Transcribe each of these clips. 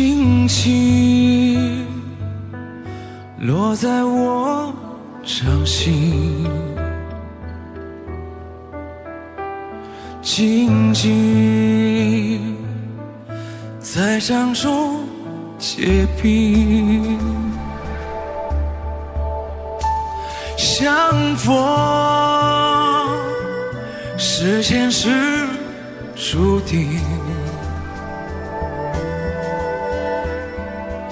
轻轻落在我掌心静静在掌中结冰相逢是前世注定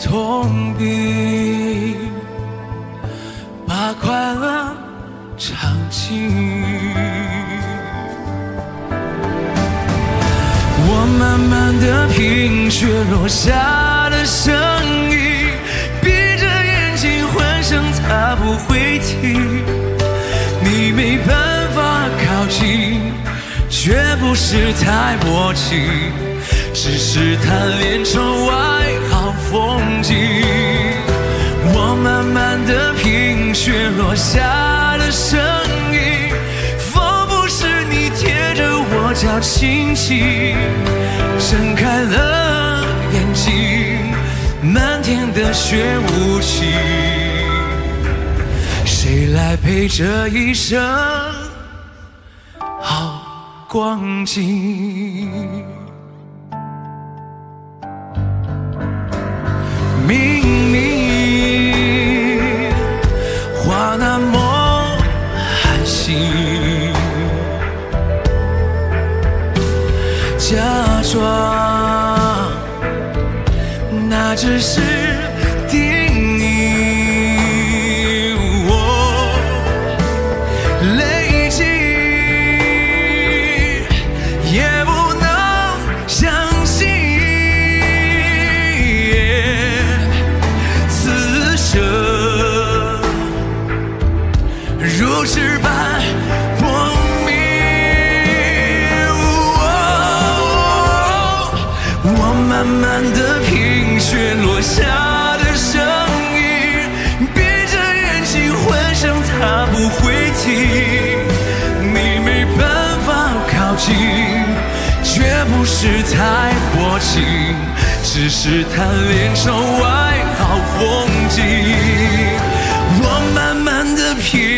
痛并把快乐尝尽。我慢慢的品雪落下的声音，闭着眼睛幻想它不会停。你没办法靠近，却不是太薄情，只是贪恋窗外风景。我慢慢的品雪落下的声音，仿佛是你贴着我脚轻轻睁开了眼睛，漫天的雪无情，谁来陪这一生好光景？假装那只是定义。我累积也不能相信，此生如纸慢慢的品雪落下的声音，闭着眼睛幻想它不会停。你没办法靠近，却不是太薄情，只是贪恋窗外好风景。我慢慢的品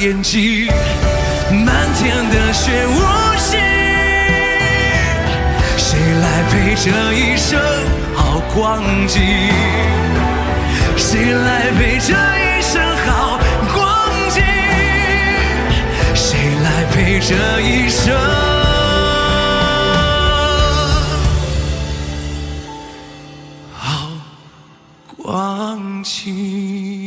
眼睛，漫天的雪，无形。谁来陪这一生好光景？谁来陪这一生好光景？谁来陪这一生好光景？